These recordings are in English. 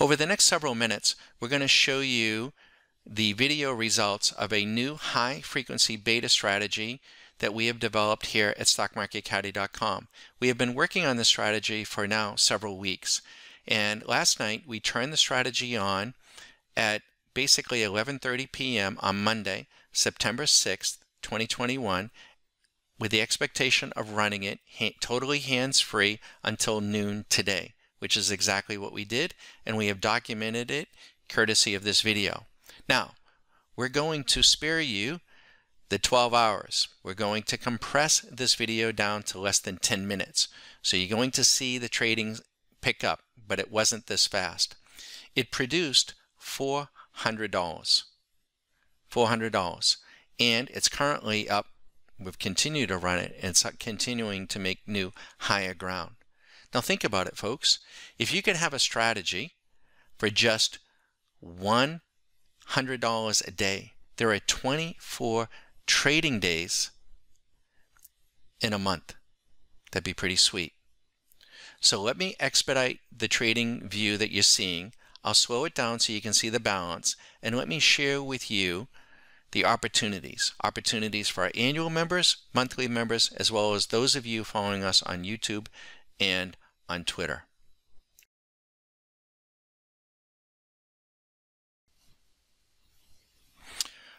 Over the next several minutes, we're going to show you the video results of a new high frequency beta strategy that we have developed here at stockmarketcaddie.com. We have been working on this strategy for now several weeks. And last night we turned the strategy on at basically 11:30 p.m. on Monday, September 6th, 2021 with the expectation of running it ha totally hands-free until noon today, which is exactly what we did, and we have documented it courtesy of this video. Now, we're going to spare you the 12 hours. We're going to compress this video down to less than 10 minutes. So you're going to see the trading pick up, but it wasn't this fast. It produced $400. $400. And it's currently up We've continued to run it and it's continuing to make new higher ground. Now think about it, folks. If you could have a strategy for just $100 a day, there are 24 trading days in a month. That'd be pretty sweet. So let me expedite the trading view that you're seeing. I'll slow it down so you can see the balance and let me share with you the opportunities. Opportunities for our annual members, monthly members, as well as those of you following us on YouTube and on Twitter.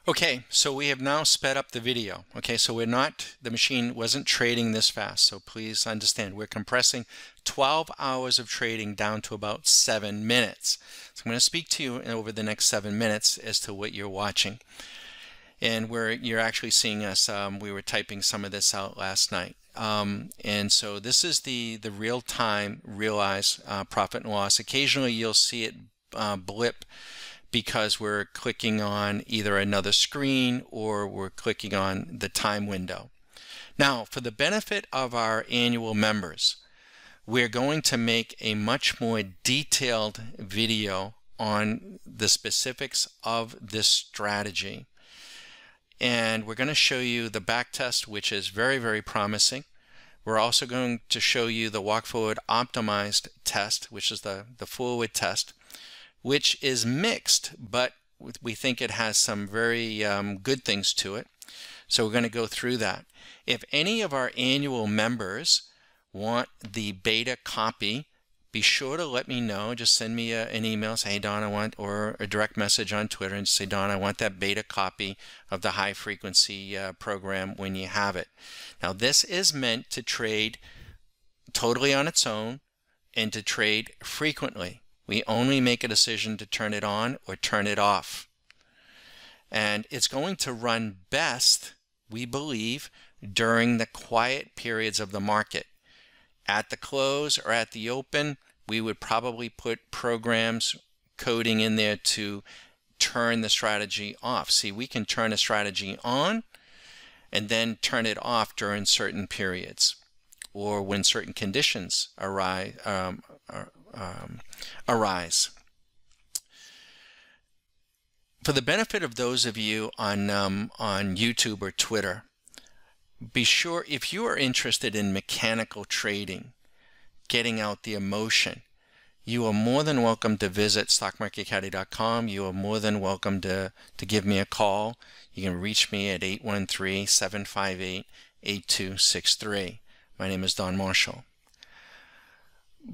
Okay, so we have now sped up the video. Okay, so we're not, the machine wasn't trading this fast, so please understand, we're compressing 12 hours of trading down to about seven minutes. So I'm going to speak to you over the next seven minutes as to what you're watching and where you're actually seeing us, um, we were typing some of this out last night. Um, and so this is the, the real-time realize uh, profit and loss. Occasionally you'll see it uh, blip because we're clicking on either another screen or we're clicking on the time window. Now, for the benefit of our annual members, we're going to make a much more detailed video on the specifics of this strategy and we're going to show you the back test which is very very promising we're also going to show you the walk forward optimized test which is the the forward test which is mixed but we think it has some very um, good things to it. So we're going to go through that. If any of our annual members want the beta copy be sure to let me know. Just send me a, an email, say, hey, Don, I want, or a direct message on Twitter and say, Don, I want that beta copy of the high frequency uh, program when you have it. Now, this is meant to trade totally on its own and to trade frequently. We only make a decision to turn it on or turn it off. And it's going to run best, we believe, during the quiet periods of the market. At the close or at the open, we would probably put programs coding in there to turn the strategy off. See, we can turn a strategy on and then turn it off during certain periods or when certain conditions arise. Um, um, arise. For the benefit of those of you on um, on YouTube or Twitter, be sure if you are interested in mechanical trading, getting out the emotion, you are more than welcome to visit stockmarketcaddie.com. You are more than welcome to, to give me a call. You can reach me at 813-758-8263. My name is Don Marshall.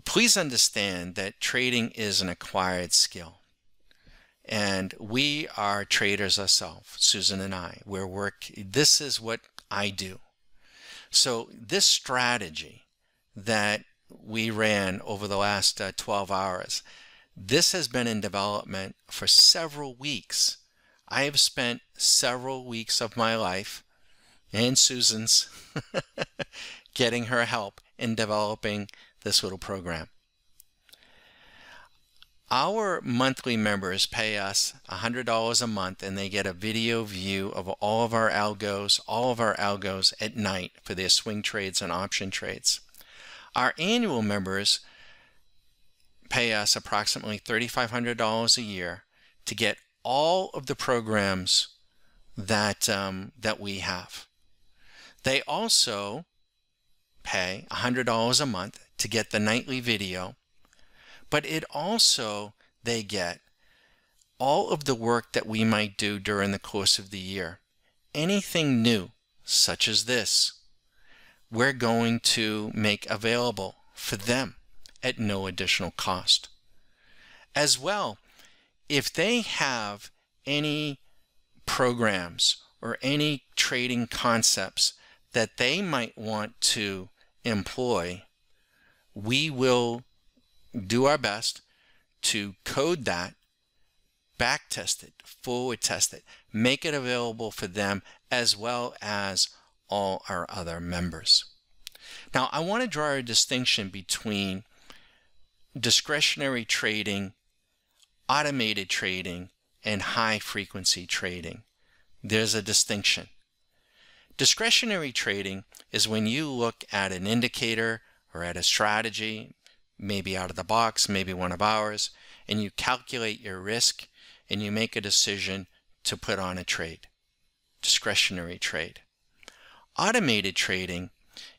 Please understand that trading is an acquired skill. And we are traders ourselves, Susan and I. We're work this is what I do. So this strategy that we ran over the last uh, 12 hours. This has been in development for several weeks. I have spent several weeks of my life and Susan's getting her help in developing this little program. Our monthly members pay us $100 a month and they get a video view of all of our algos, all of our algos at night for their swing trades and option trades. Our annual members pay us approximately $3,500 a year to get all of the programs that, um, that we have. They also pay $100 a month to get the nightly video, but it also they get all of the work that we might do during the course of the year. Anything new, such as this, we're going to make available for them at no additional cost. As well, if they have any programs or any trading concepts that they might want to employ, we will do our best to code that, back test it, forward test it, make it available for them as well as all our other members. Now, I want to draw a distinction between discretionary trading, automated trading, and high frequency trading. There's a distinction. Discretionary trading is when you look at an indicator or at a strategy, maybe out of the box, maybe one of ours, and you calculate your risk and you make a decision to put on a trade. Discretionary trade. Automated trading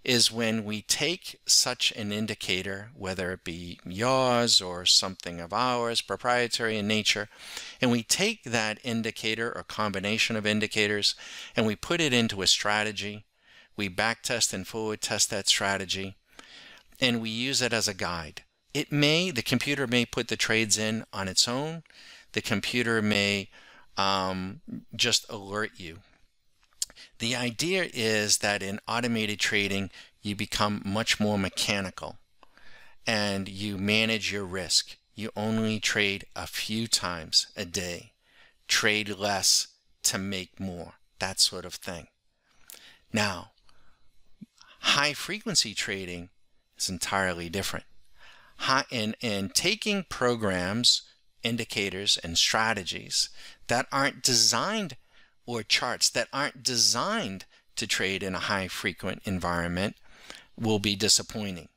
is when we take such an indicator, whether it be yours or something of ours, proprietary in nature, and we take that indicator or combination of indicators and we put it into a strategy. We backtest and forward test that strategy and we use it as a guide. It may, the computer may put the trades in on its own. The computer may um, just alert you the idea is that in automated trading, you become much more mechanical and you manage your risk. You only trade a few times a day, trade less to make more, that sort of thing. Now, high frequency trading is entirely different. High, and, and taking programs, indicators, and strategies that aren't designed or charts that aren't designed to trade in a high frequent environment will be disappointing.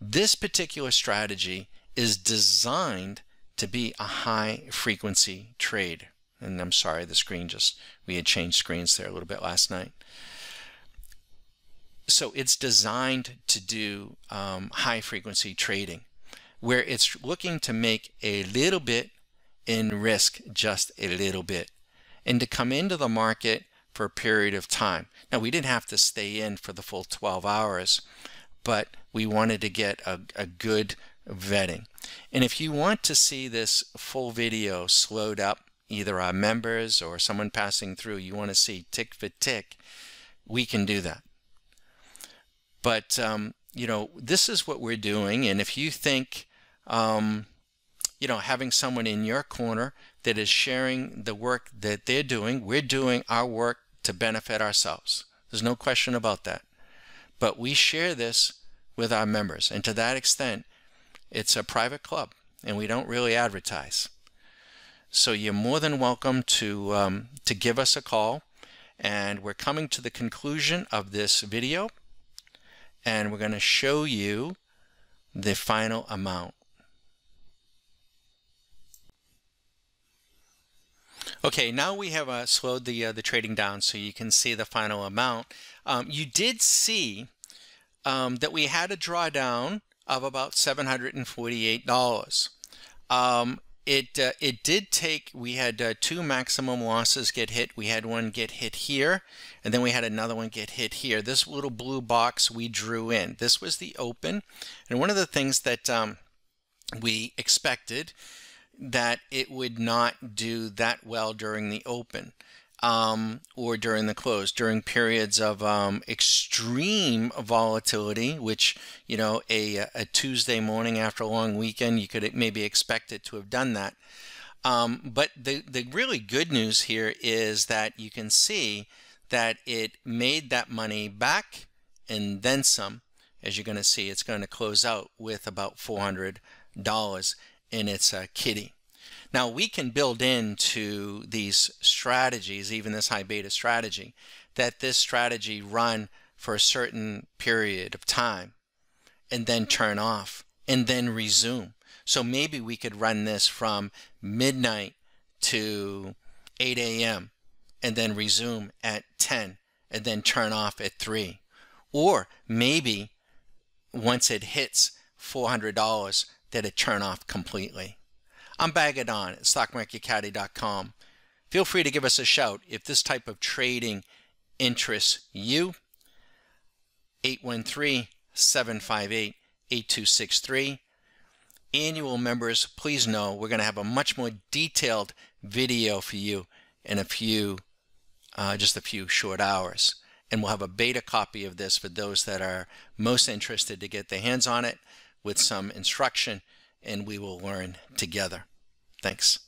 This particular strategy is designed to be a high frequency trade. And I'm sorry, the screen just, we had changed screens there a little bit last night. So it's designed to do um, high frequency trading where it's looking to make a little bit in risk just a little bit and to come into the market for a period of time. Now, we didn't have to stay in for the full 12 hours, but we wanted to get a, a good vetting. And if you want to see this full video slowed up, either our members or someone passing through, you want to see tick for tick, we can do that. But, um, you know, this is what we're doing. And if you think, um, you know, having someone in your corner that is sharing the work that they're doing. We're doing our work to benefit ourselves. There's no question about that. But we share this with our members. And to that extent, it's a private club and we don't really advertise. So you're more than welcome to, um, to give us a call. And we're coming to the conclusion of this video. And we're going to show you the final amount. Okay, now we have uh, slowed the uh, the trading down so you can see the final amount. Um, you did see um, that we had a drawdown of about $748. Um, it uh, it did take we had uh, two maximum losses get hit we had one get hit here and then we had another one get hit here this little blue box we drew in this was the open and one of the things that um, we expected that it would not do that well during the open um, or during the close, during periods of um, extreme volatility, which, you know, a, a Tuesday morning after a long weekend, you could maybe expect it to have done that. Um, but the, the really good news here is that you can see that it made that money back and then some. As you're going to see, it's going to close out with about $400 in its uh, kitty. Now we can build into these strategies, even this high beta strategy, that this strategy run for a certain period of time and then turn off and then resume. So maybe we could run this from midnight to 8 a.m. and then resume at 10 and then turn off at 3. Or maybe once it hits $400, that it turn off completely. I'm Bagadon at stockmarketcaddie.com. Feel free to give us a shout if this type of trading interests you. 813 758 8263. Annual members, please know we're going to have a much more detailed video for you in a few, uh, just a few short hours. And we'll have a beta copy of this for those that are most interested to get their hands on it with some instruction, and we will learn together. Thanks.